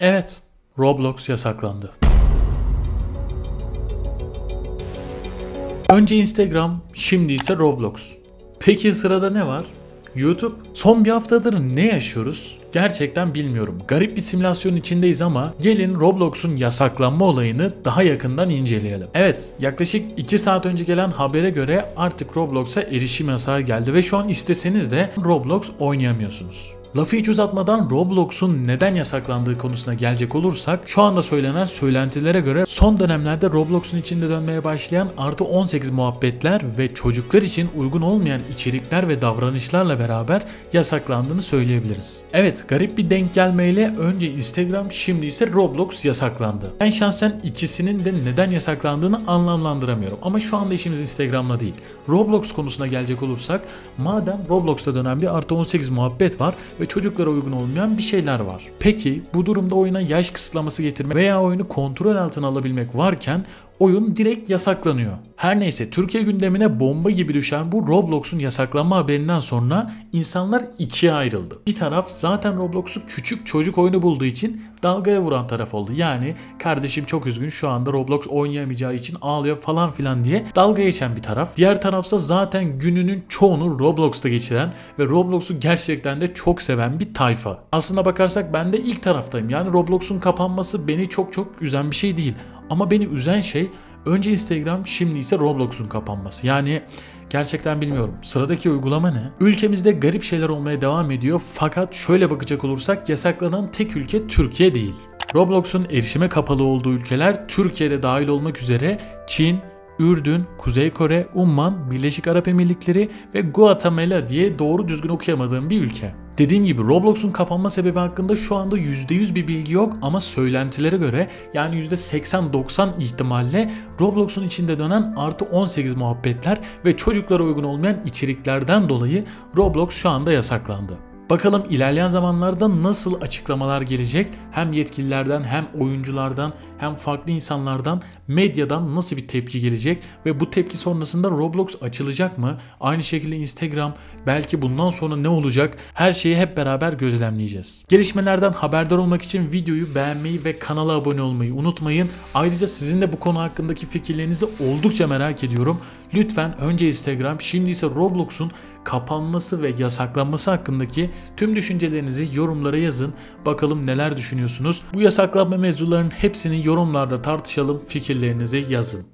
Evet, Roblox yasaklandı. Önce Instagram, şimdi ise Roblox. Peki sırada ne var? YouTube. Son bir haftadır ne yaşıyoruz? Gerçekten bilmiyorum. Garip bir simülasyon içindeyiz ama gelin Roblox'un yasaklanma olayını daha yakından inceleyelim. Evet, yaklaşık 2 saat önce gelen habere göre artık Roblox'a erişim yasağı geldi ve şu an isteseniz de Roblox oynayamıyorsunuz. Lafı hiç uzatmadan Roblox'un neden yasaklandığı konusuna gelecek olursak şu anda söylenen söylentilere göre son dönemlerde Roblox'un içinde dönmeye başlayan artı 18 muhabbetler ve çocuklar için uygun olmayan içerikler ve davranışlarla beraber yasaklandığını söyleyebiliriz. Evet garip bir denk gelmeyle önce Instagram şimdi ise Roblox yasaklandı. Ben şahsen ikisinin de neden yasaklandığını anlamlandıramıyorum ama şu anda işimiz Instagram'la değil. Roblox konusuna gelecek olursak madem Roblox'ta dönen bir artı 18 muhabbet var ve çocuklara uygun olmayan bir şeyler var. Peki bu durumda oyuna yaş kısıtlaması getirmek veya oyunu kontrol altına alabilmek varken oyun direkt yasaklanıyor. Her neyse Türkiye gündemine bomba gibi düşen bu Roblox'un yasaklanma haberinden sonra insanlar ikiye ayrıldı. Bir taraf zaten Roblox'u küçük çocuk oyunu bulduğu için dalgaya vuran taraf oldu. Yani kardeşim çok üzgün şu anda Roblox oynayamayacağı için ağlıyor falan filan diye dalga geçen bir taraf. Diğer tarafsa zaten gününün çoğunu Roblox'ta geçiren ve Roblox'u gerçekten de çok seven bir tayfa. Aslına bakarsak ben de ilk taraftayım. Yani Roblox'un kapanması beni çok çok üzen bir şey değil. Ama beni üzen şey önce Instagram şimdi ise Roblox'un kapanması. Yani gerçekten bilmiyorum. Sıradaki uygulama ne? Ülkemizde garip şeyler olmaya devam ediyor fakat şöyle bakacak olursak yasaklanan tek ülke Türkiye değil. Roblox'un erişime kapalı olduğu ülkeler Türkiye'de dahil olmak üzere Çin, Ürdün, Kuzey Kore, Umman, Birleşik Arap Emirlikleri ve Guatemala diye doğru düzgün okuyamadığım bir ülke. Dediğim gibi Roblox'un kapanma sebebi hakkında şu anda %100 bir bilgi yok ama söylentilere göre yani %80-90 ihtimalle Roblox'un içinde dönen artı 18 muhabbetler ve çocuklara uygun olmayan içeriklerden dolayı Roblox şu anda yasaklandı. Bakalım ilerleyen zamanlarda nasıl açıklamalar gelecek? Hem yetkililerden hem oyunculardan hem farklı insanlardan medyadan nasıl bir tepki gelecek ve bu tepki sonrasında Roblox açılacak mı? Aynı şekilde Instagram belki bundan sonra ne olacak? Her şeyi hep beraber gözlemleyeceğiz. Gelişmelerden haberdar olmak için videoyu beğenmeyi ve kanala abone olmayı unutmayın. Ayrıca sizin de bu konu hakkındaki fikirlerinizi oldukça merak ediyorum. Lütfen önce Instagram şimdi ise Roblox'un kapanması ve yasaklanması hakkındaki tüm düşüncelerinizi yorumlara yazın. Bakalım neler düşünüyorsunuz. Bu yasaklanma mevzularının hepsini yorumlarda tartışalım. Fikirlerinizi yazın.